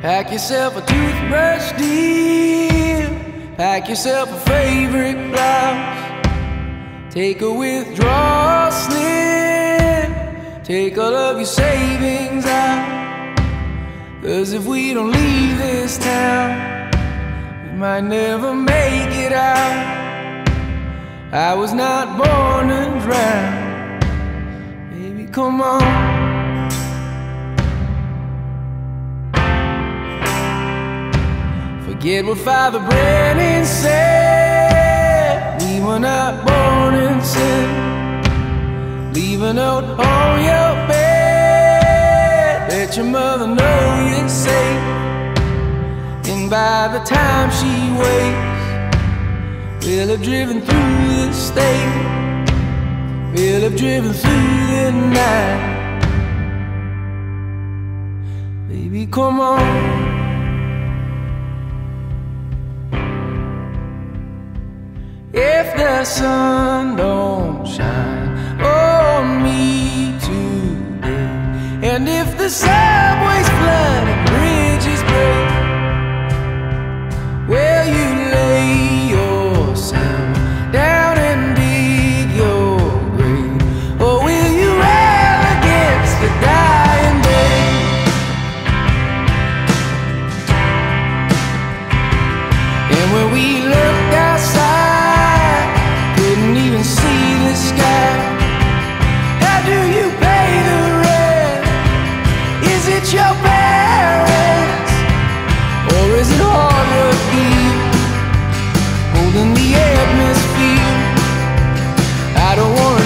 Pack yourself a toothbrush deal. Pack yourself a favorite blouse. Take a withdrawal slip. Take all of your savings out. Cause if we don't leave this town, we might never make it out. I was not born to drown. Baby, come on. Forget what Father Brennan said. We were not born in sin. Leave a note on your bed. Let your mother know you're safe. And by the time she wakes, we'll have driven through the state. We'll have driven through the night. Baby, come on. The sun don't shine on me today, and if the subways flood and bridges break, will you lay yourself down and dig your grave, or will you rail against the dying day? And when we looked in the atmosphere. I don't want